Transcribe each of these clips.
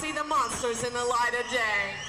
see the monsters in the light of day.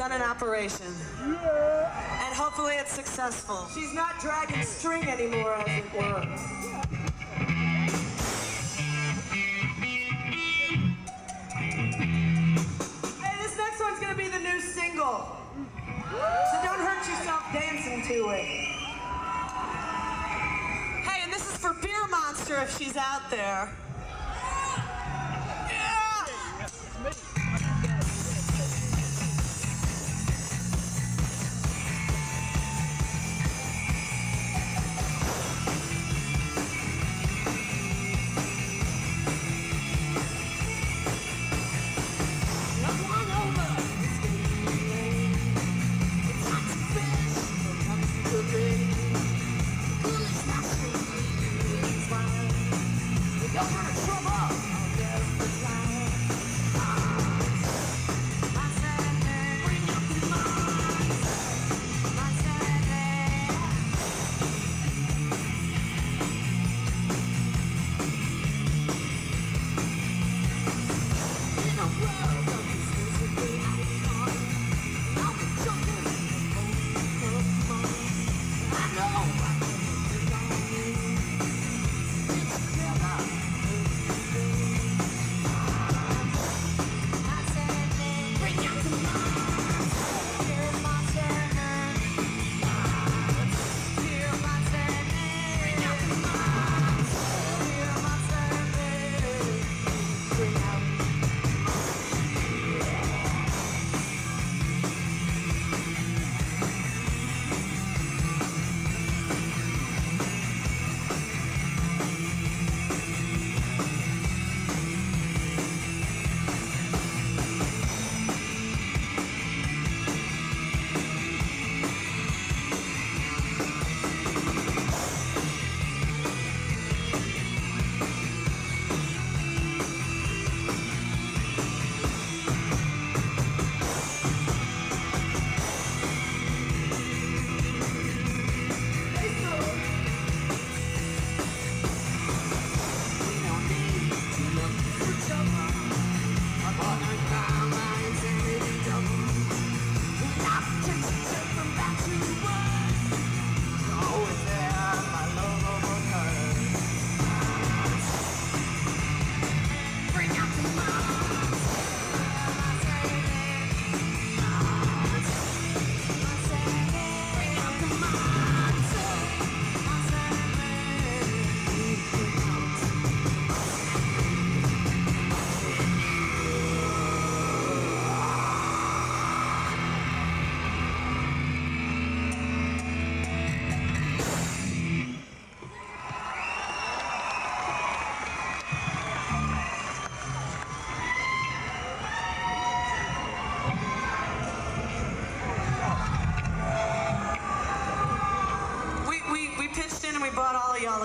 Done an operation. And hopefully it's successful. She's not dragging string anymore, as it were. Hey, this next one's gonna be the new single. So don't hurt yourself dancing to it. Hey, and this is for Beer Monster if she's out there.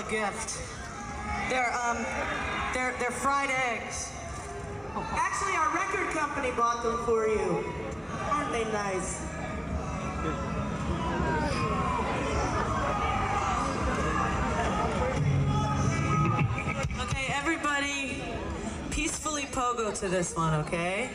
Gift. They're um, they're they're fried eggs. Actually, our record company bought them for you. Aren't they nice? Okay, everybody, peacefully pogo to this one, okay?